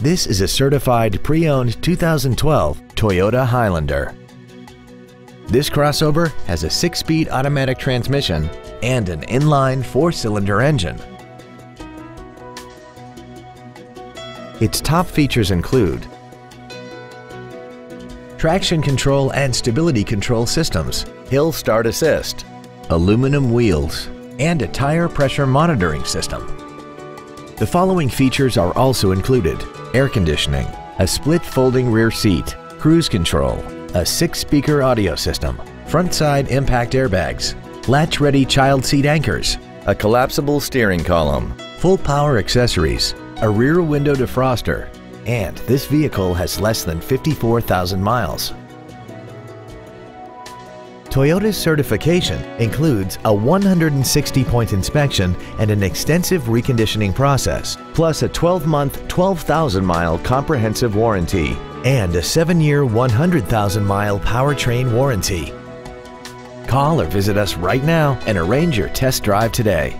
This is a certified pre-owned 2012 Toyota Highlander. This crossover has a six-speed automatic transmission and an inline four-cylinder engine. Its top features include traction control and stability control systems, hill start assist, aluminum wheels, and a tire pressure monitoring system. The following features are also included. Air conditioning, a split folding rear seat, cruise control, a six-speaker audio system, front side impact airbags, latch-ready child seat anchors, a collapsible steering column, full power accessories, a rear window defroster, and this vehicle has less than 54,000 miles. Toyota's certification includes a 160-point inspection and an extensive reconditioning process, plus a 12-month, 12,000-mile comprehensive warranty and a 7-year, 100,000-mile powertrain warranty. Call or visit us right now and arrange your test drive today.